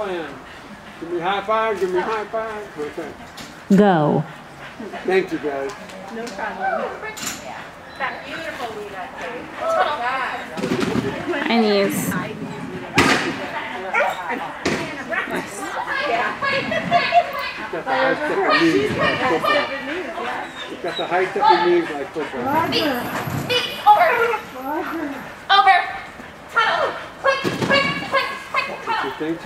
plan. Give me a high five, give me a high five. Okay. Go. Thank you guys. No problem. That beautiful Lena. And use. Got the high step of knees like football. Got the high step of knees like football. Feet over. Nice.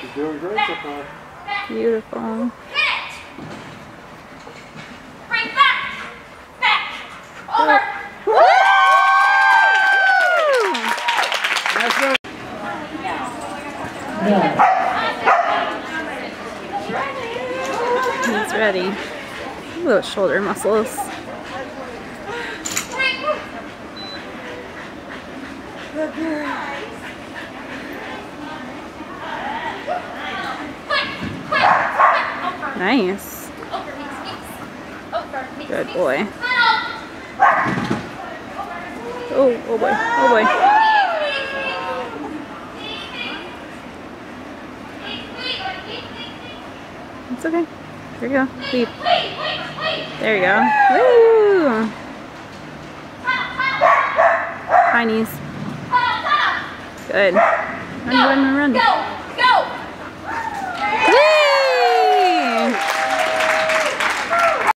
She's doing great so far. Beautiful. He's ready. Those shoulder muscles. Quick, quick. Nice. Good boy. Oh, oh boy. Oh boy. It's okay. There you go. Leap. There you go. Woo! High knees. Good. Run, run, run, run. Go, go.